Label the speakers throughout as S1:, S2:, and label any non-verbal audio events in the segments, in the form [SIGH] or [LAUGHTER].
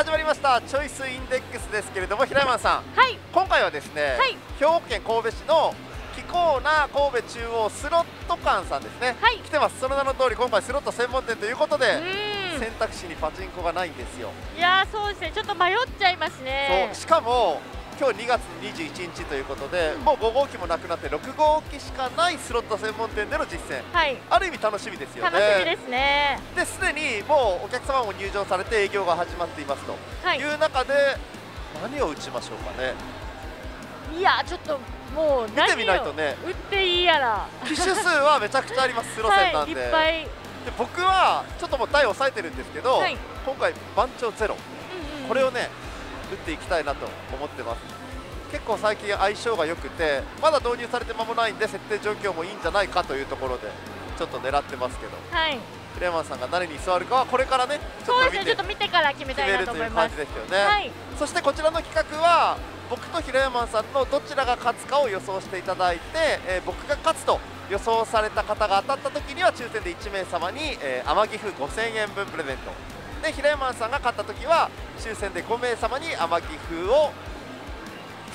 S1: 始まりましたチョイスインデックスですけれども平山さん。
S2: はい。
S1: 今回はですね、
S2: はい。
S1: 兵庫県神戸市のキコーナ神戸中央スロット館さんですね、
S2: はい。
S1: 来てます。その名の通り今回スロット専門店ということで、
S2: う
S1: 選択肢にパチンコがないんですよ、
S2: んいやーそうですね。ちょっと迷っちゃいますね。
S1: しかも今日2月21日ということで、もう5号機もなくなって6号機しかないスロット専門店での実践。
S2: はい。
S1: ある意味楽しみですよね。
S2: 楽しみですね。
S1: ですでにもうお客様も入場されて営業が始まっていますと。
S2: はい。
S1: いう中で、何を打ちましょうかね。
S2: いやーちょっともう
S1: 見てみないとね。
S2: 打っていいやら。
S1: 機種数はめちゃくちゃあります。スロ戦なんで,、
S2: はいいっぱい、
S1: で僕はちょっともう台を抑えてるんですけど、
S2: はい。
S1: 今回番長ゼロ。
S2: うんうん。
S1: これをね打っていきたいなと思ってます。結構最近相性が良くてまだ導入されて間もないんで設定状況もいいんじゃないかというところでちょっと狙ってますけど。
S2: はい。
S1: フレーマンさんが何に座るかはこれからねちょっと見て
S2: ねと見てから決めたいな
S1: という
S2: と思います
S1: 感じですよね、
S2: はい。
S1: そしてこちらの企画は僕と平山さんのどちらが勝つかを予想していただいて、えー僕が勝つと予想された方が当たった時には抽選で1名様に、えー、天城府5000円分プレゼントで平山さんが勝った時は抽選で5名様に天城府を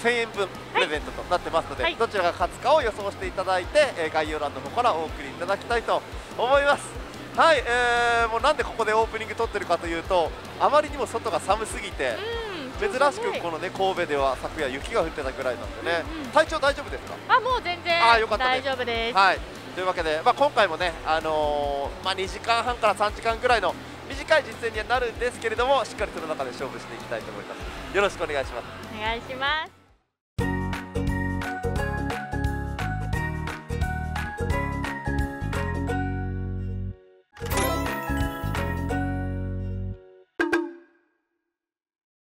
S1: 1000円分プレゼントとなってますので、
S2: はい。
S1: どちらが勝つかを予想していただいて、えー概要欄の方からお送りいただきたいと思います。はい、えーもうなんでここでオープニング撮ってるかというとあまりにも外が寒すぎて、
S2: うん
S1: 珍しくこのね神戸では昨夜雪が降ってたぐらいなんでね、
S2: うんうん。
S1: 体調大丈夫ですか？
S2: あもう全然
S1: あーよかった
S2: 大丈夫です。
S1: はい。というわけで、まあ、今回もね、あのーまあ、2時間半から3時間ぐらいの短い実践にはなるんですけれどもしっかりその中で勝負していきたいと思います。よろしくお願いします。
S2: お願いします。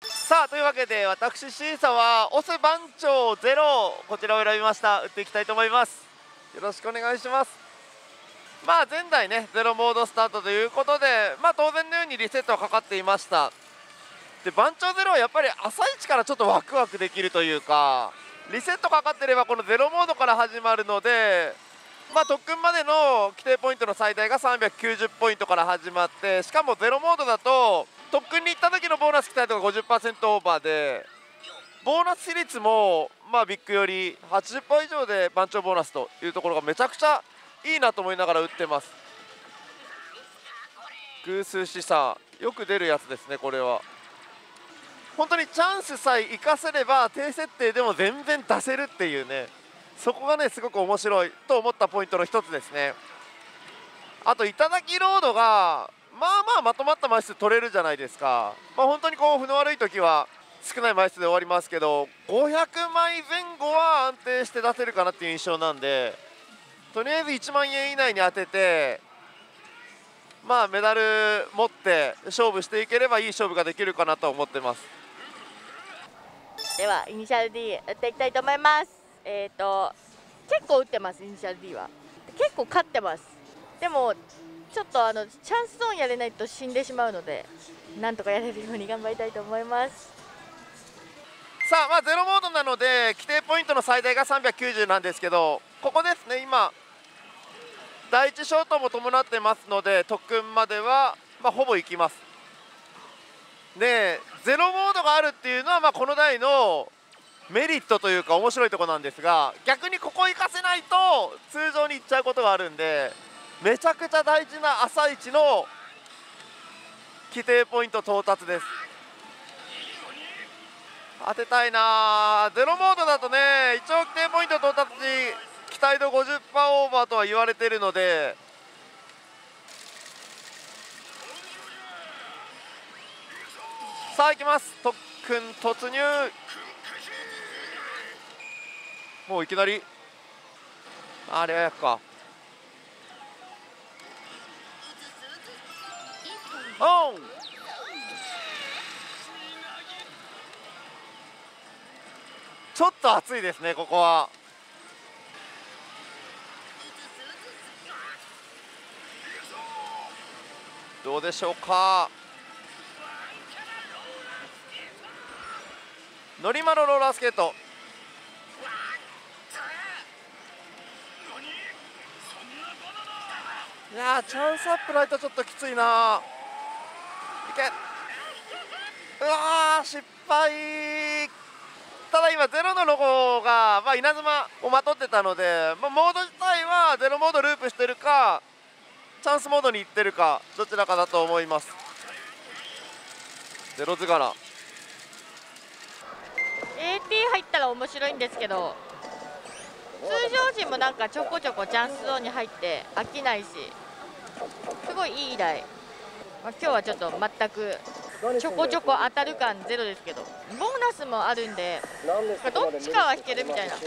S1: さあというわけで私審査はオセ番長ゼロ。こちらを選びました。打っていきたいと思います。よろしくお願いしますまあ前代ねゼロモードスタートということでまあ当然のようにリセットはかかっていました。で番長ゼロはやっぱり朝一からちょっとワクワクできるというかリセットかかってればこのゼロモードから始まるのでまあ特訓までの規定ポイントの最大が390ポイントから始まってしかもゼロモードだと特訓に行った時のボーナス期待度が50%オーバーでボーナス比率もまあビッグより80%以上で番長ボーナスというところがめちゃくちゃいいなと思いながら打ってます。偶数資産よく出るやつですねこれは。本当にチャンスさえ生かせれば低設定でも全然出せるっていうね。そこがねすごく面白いと思ったポイントの一つですね。あと頂きロードがまあまあまとまった枚数取れるじゃないですか。まあ本当にこう負の悪い時は少ない枚数で終わりますけど500枚前後は安定して出せるかなっていう印象なんでとりあえず1万円以内に当ててまあメダル持って勝負していければいい勝負ができるかなと思ってます。
S2: ではイニシャル D 打っていきたいと思います。えっ、と結構打ってますイニシャル D は。結構勝ってます。でもちょっとあのチャンスゾーンやれないと死んでしまうのでなんとかやれるように頑張りたいと思います。
S1: さあまあゼロモードなので規定ポイントの最大が390なんですけどここですね今第1ショートも伴ってますので特訓までは、まあ、ほぼ行きます。でゼロモードがあるっていうのは、まあ、この台のメリットというか面白いところなんですが逆にここ行かせないと通常に行っちゃうことがあるんでめちゃくちゃ大事な朝一の規定ポイント到達です。当てたいな。ゼロモードだとね一応規定ポイント到達期待度50%オーバーとは言われてるので。さあ行きます。特訓突入。もういきなり。あれはやっか。オン！ちょっと暑いですねここは。どうでしょうか。乗り間のローラースケート。いやーチャンスアップないとちょっときついな。いけ。うわー失敗。ただ今ゼロのロゴが、まあ、稲妻をまとってたので、まあ、モード自体はゼロモードループしてるかチャンスモードに行ってるかどちらかだと思います。ゼロ図柄。
S2: AT 入ったら面白いんですけど通常時もなんかちょこちょこチャンスゾーンに入って飽きないしすごいいい台、まあ、今日はちょっと全くちょこちょこ当たる感ゼロですけど。ボーナスもあるんでどっちかは引けるみたいな。
S3: おで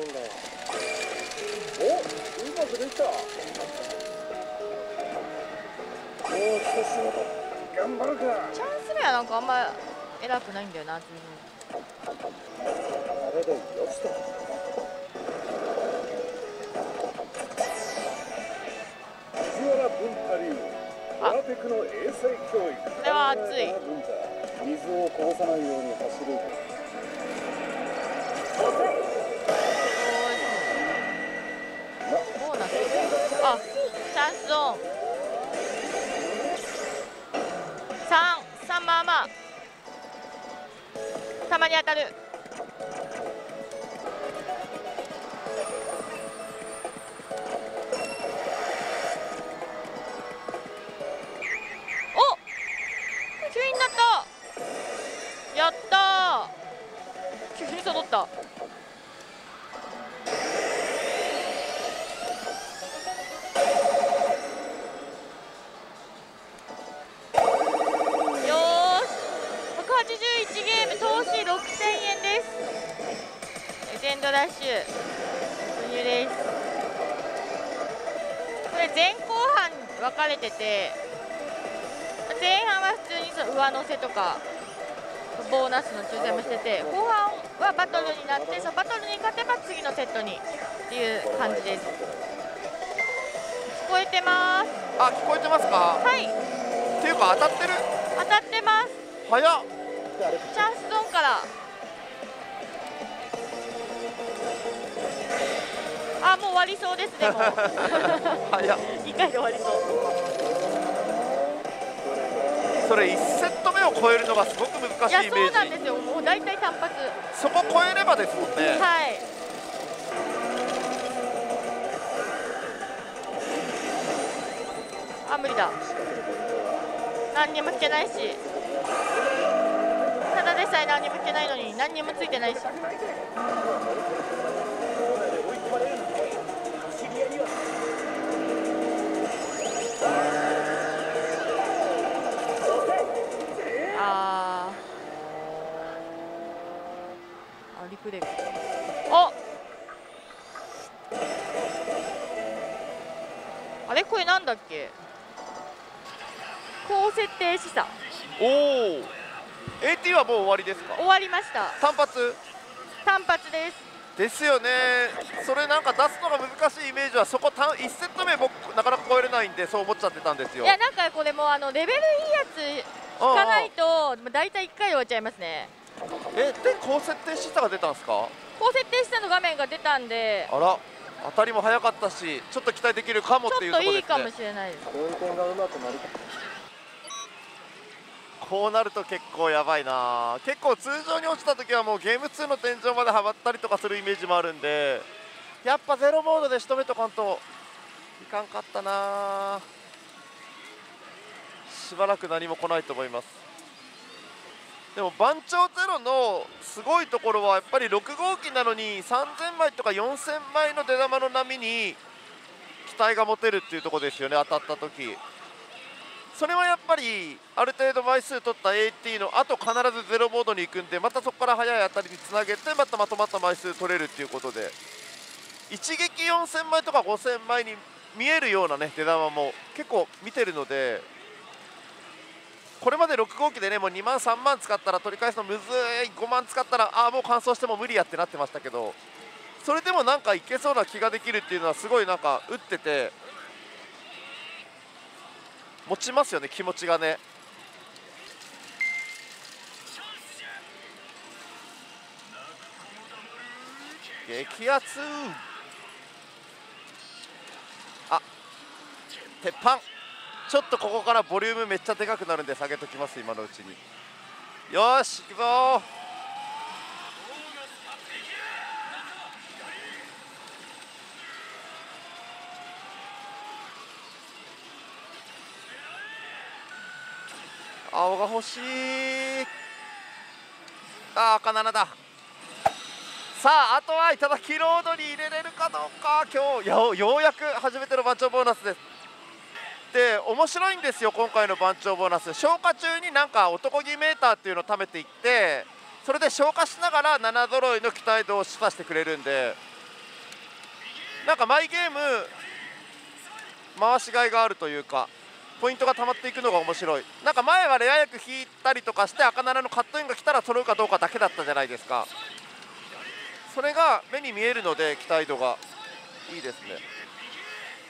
S3: きた。一仕事頑張るか。
S2: チャンス目はなんかあんま偉くないんだよな自
S3: あれでよしと。藤原文太流ドラテクの英才教育
S2: これは熱い。
S3: 水をこぼさない。ように走る
S2: 分ボーナスあチャンスゾーン。3、3まあまあたまに当たるー急に揃ったよーし181ゲーム投資6000円です。レジェンドダッシュ。輸入ですこれ前後半分かれてて前半は普通にその上乗せとか。ボーナスの抽選もしてて後半はバトルになってそのバトルに勝てば次のセットにっていう感じです。聞こえてます？
S1: あ聞こえてますか？
S2: はい。
S1: っていうか当たってる？
S2: 当たってます。
S1: 早っ。
S2: チャンスゾーンから。あもう終わりそうですでも [LAUGHS]
S1: 早っ。[LAUGHS]
S2: 1回で終わりそう
S1: それ1セット目を超えるのがすごく難しいイメ
S2: そうなんで
S1: ージ
S2: すよ。もう大体単発。
S1: そこ超えればですもんね。
S2: はい。あ無理だ。何にも引けないし。ただでさえ何にも引けないのに何にもついてないしーあリプレイあ。あれ？これなんだっけ？高設定示唆。
S1: おお AT はもう終わりですか？
S2: 終わりました。
S1: 単発？
S2: 単発です。
S1: ですよね。それなんか出すのが難しいイメージはそこ単1セット目僕なかなか超えれないんでそう思っちゃってたんですよ。
S2: いやなんかこれもうあのレベルいいやつ引かないとだいたい1回で終わっちゃいますね
S1: えで高設定したが出たんですか？
S2: 高設定したの画面が出たんで
S1: あら当たりも早かったしちょっと期待できるかもっていう
S2: ちょっといいかも
S1: ところですね
S2: しれないです。
S3: こういう点がうまくなり
S1: こうなると結構やばいな。結構通常に落ちた時はもうゲーム2の天井まではまったりとかするイメージもあるんでやっぱゼロモードで仕留めとかんといかんかったな。しばらく何も来ないと思いますでも番長ゼロのすごいところはやっぱり6号機なのに3000枚とか4000枚の出玉の波に期待が持てるっていうところですよね当たった時。それはやっぱりある程度枚数取った AT のあと必ずゼロモードに行くんでまたそこから速い当たりにつなげてまたまとまった枚数取れるっていうことで。一撃4000枚とか5000枚に見えるようなね出玉も結構見てるのでこれまで6号機でねもう2万3万使ったら取り返すのむずい。5万使ったらああもう乾燥しても無理やってなってましたけど。それでもなんかいけそうな気ができるっていうのはすごいなんか打ってて。持ちますよね気持ちがね。激アツ。あ鉄板。ちょっとここからボリュームめっちゃでかくなるんで下げときます今のうちに。よし行くぞ。青が欲しい。あ赤7だ。さああとはいただきロードに入れれるかどうか。今日よようやく初めての番長ボーナスです。で面白いんですよ今回の番長ボーナス。消化中になんか男気メーターっていうのを貯めていってそれで消化しながら7揃いの期待度を示唆してくれるんでなんかマイゲーム回しがいがあるというかポイントが溜まっていくのが面白い。なんか前はレア役引いたりとかして赤7のカットインが来たら揃うかどうかだけだったじゃないですか。それが目に見えるので期待度が。いいですね。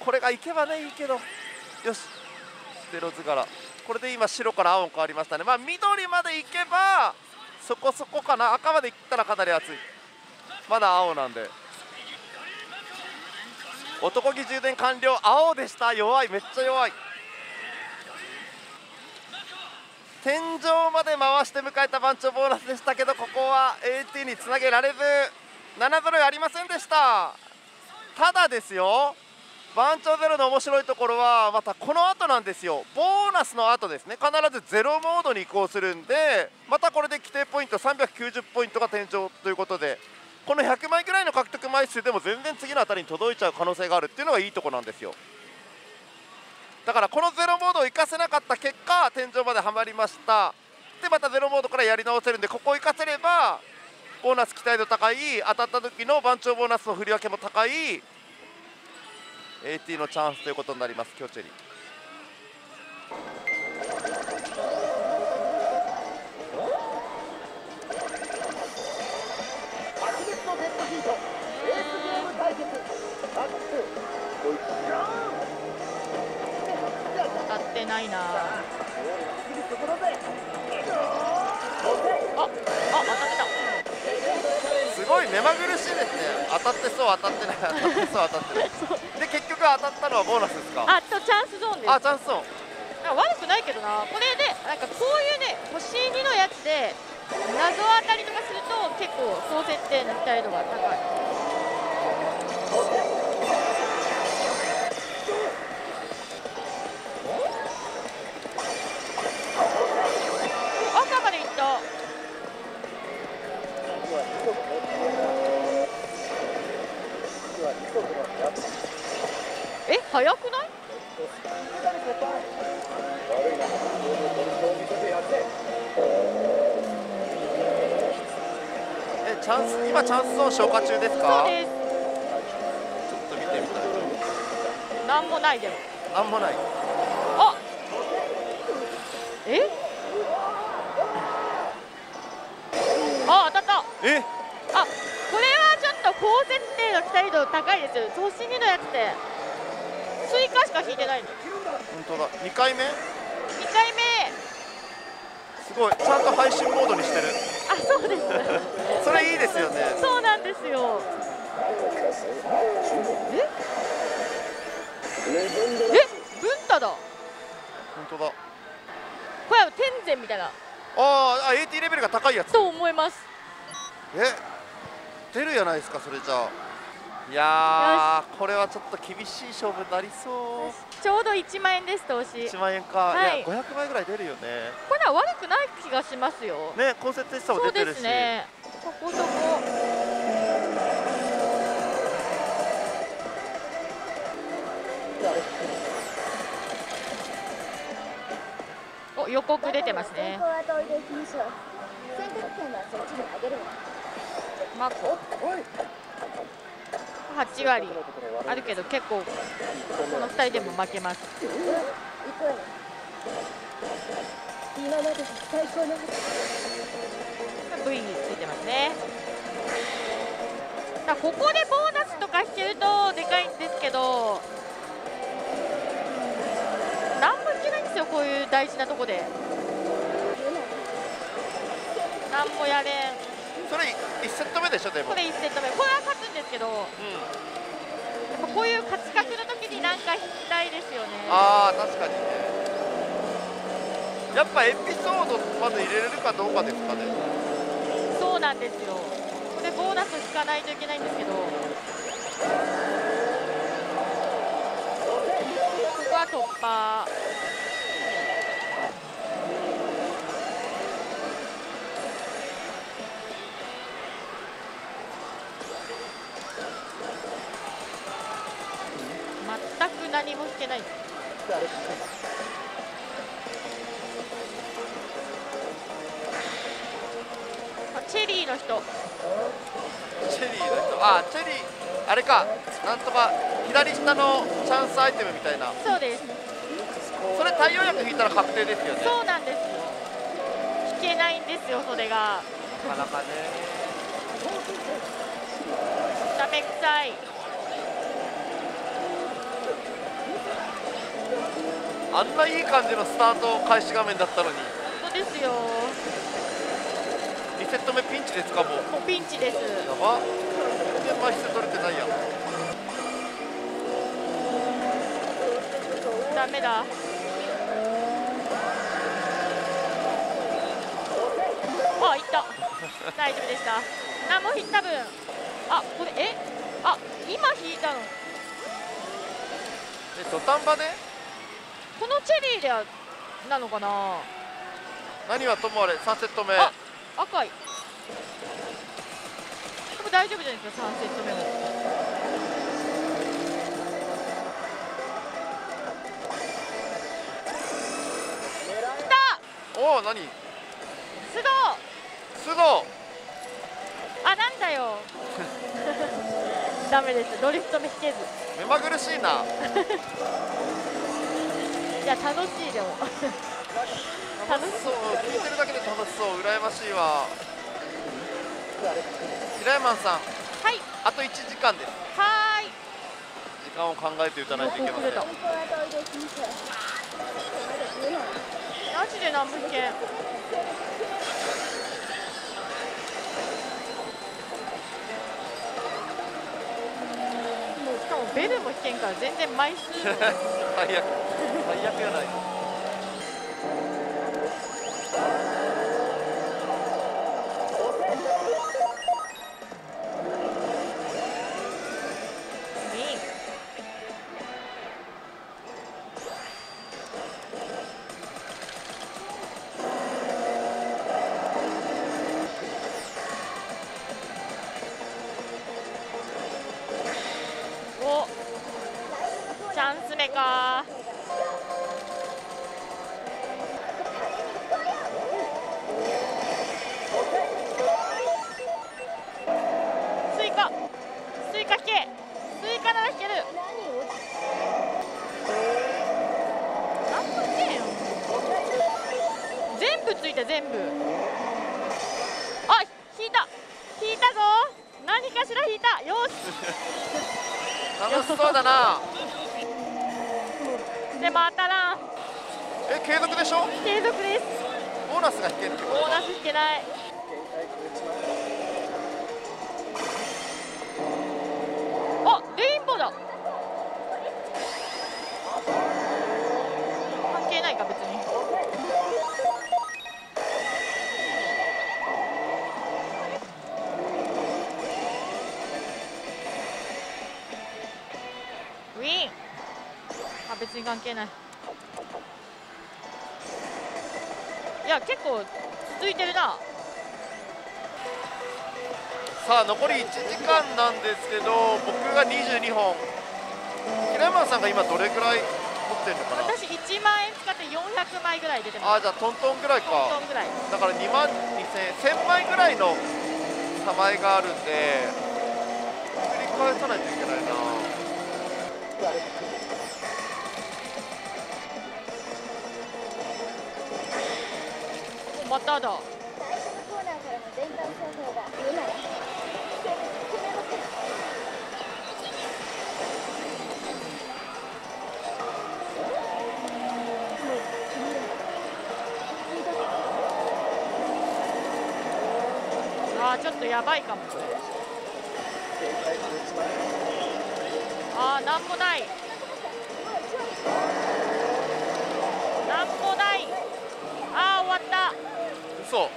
S1: これがいけばねいいけど。よし。ステロズ柄。これで今白から青に変わりましたね。まあ緑までいけばそこそこかな。赤までいったらかなり熱い。まだ青なんで。男気充電完了。青でした。弱い。めっちゃ弱い。天井まで回して迎えた番長ボーナスでしたけどここは AT につなげられず。7揃いありませんでした。ただですよ。番長ゼロの面白いところはまたこの後なんですよ。ボーナスの後ですね。必ずゼロモードに移行するんでまたこれで規定ポイント390ポイントが天井ということでこの100枚ぐらいの獲得枚数でも全然次の辺りに届いちゃう可能性があるっていうのがいいとこなんですよ。だからこのゼロモードを生かせなかった結果天井まではまりました。でまたゼロモードからやり直せるんでここを生かせればボーナス期待度高い当たった時の番長ボーナスの振り分けも高い AT のチャンスということになりますキョチェリ。
S2: ないな。ああ当たった
S1: すごい目まぐるしいですね。当たってそう当たってない。当たってそう当たってない。で結局当たったのはボーナスですか？
S2: あとチャンスゾーンです。
S1: あチャンスソン。
S2: なんか悪くないけどな。これでなんかこういうね星2のやつで謎当たりとかすると結構高設定の期待度が高い早くない？
S1: えチャンス今チャンスゾーン消化中です
S2: そう
S1: か
S2: です。
S1: ちょっと見てみたい
S2: なんもないでも
S1: なんもない
S2: あえ？あ当たった。
S1: え？
S2: あこれはちょっと高設定の期待度高いですよ。星2のやつってスイカしか引いてないの。
S1: 本当だ。2回目
S2: ？2回目。
S1: すごい。ちゃんと配信モードにしてる。
S2: あそうです。[LAUGHS]
S1: それいいですよね。
S2: そうなんですよ。え？え？文太だ。こ
S1: 本当だ。
S2: れは天然みたいな。
S1: あーあ AT レベルが高いやつ。
S2: と思います。
S1: え？出るやないですかそれじゃあいやーこれはちょっと厳しい勝負になりそう。
S2: ちょうど1万円です投資。
S1: 1万円か、
S2: はい。
S1: い、や500枚ぐらい出るよね。
S2: これは悪くない気がしますよ。
S1: ね高設定さも
S2: そうで
S1: 出てるし、
S2: すねそこそこお予告出てますね。
S4: 先行後追いで行きましょう選択権はそっちにあげるわ
S2: マコ8割あるけど結構この2人でも負けます。V についてますね。だからここでボーナスとか引けるとでかいんですけど何もいけないんですよこういう大事なとこで。何もやれん。
S1: それ1セット目でしょでも。
S2: これ1セット目。これは勝つんですけど。やっ
S1: うん
S2: ぱこういう勝ち確の時になんか引きたいですよね。
S1: ああ確かにね。やっぱエピソードまで入れれるかどうかですかね。
S2: そうなんですよ。これボーナス引かないといけないんですけど。ここは突破何も引けない。あチェリーの人。
S1: チェリーの人？あチェリーあれか。なんとか左下のチャンスアイテムみたいな。
S2: そうです。
S1: それ太陽薬引いたら確定ですよね。
S2: そうなんです。よ引けないんですよそれが。
S1: なかなかね。
S2: ダメくさい
S1: あんないい感じのスタート開始画面だったのに。
S2: そうですよ。
S1: 2セット目ピンチですかもう？
S2: もうピンチです。
S1: やば。全然枚数取れてないやん。
S2: ダメだ。あいった。[LAUGHS] 大丈夫でした。何も引いた分。あこれえ？あ今引いたの？
S1: え土壇場で？
S2: このチェリーではなのかな？
S1: 何はともあれ3セット目。
S2: あ赤い。でも大丈夫じゃないですか3セット目も。来た！
S1: おお何？
S2: 須藤
S1: 須藤
S2: あなんだよ。[LAUGHS] ダメです。ドリフトも引けず。
S1: 目まぐるしいな。い [LAUGHS]
S2: や楽しいでも。[LAUGHS]
S1: 楽しそう。聞いてるだけで楽しそう。羨ましいわ。平山さん。
S2: はい。
S1: あと1時間です。
S2: はーい。
S1: 時間を考えて打たないといけません。
S2: マジで何も引けんもうしかもベルも引けんから全然枚数も。[LAUGHS]
S1: 最悪最悪やない
S2: でも当たらん
S1: え継続でしょ？
S2: 継続です。
S1: ボーナスが引ける
S2: ボーナス引けない別に関係ない。いや結構続いてるな。
S1: さあ残り1時間なんですけど僕が22本。平山さんが今どれくらい持ってるのかな？
S2: 私1万円使って400枚ぐらい出てます。
S1: あーじゃあトントンぐらい
S2: ト
S1: か
S2: ントンぐらい。
S1: だから2万2000 1000枚ぐらいの差枚があるんで繰り返さないといけないな
S2: まただ。
S4: コーナーからの全体走行が見えない決めません
S2: あちょっとやばいかも。これあーなんもない。なんもない。あー終わった。
S1: 嘘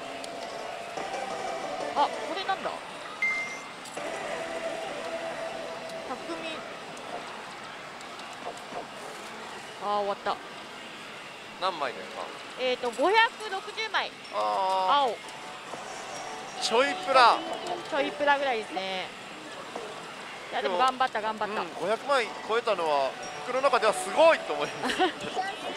S2: あこれなんだ？匠。あー終わった。
S1: 何枚ですか
S2: えっ、ー、と560枚。
S1: あ
S2: 青。
S1: あちょいプラ。
S2: ちょいプラぐらいですね。いやでも頑張った頑張
S1: うん
S2: った、
S1: 500枚超えたのは僕の中ではすごいと思います [LAUGHS]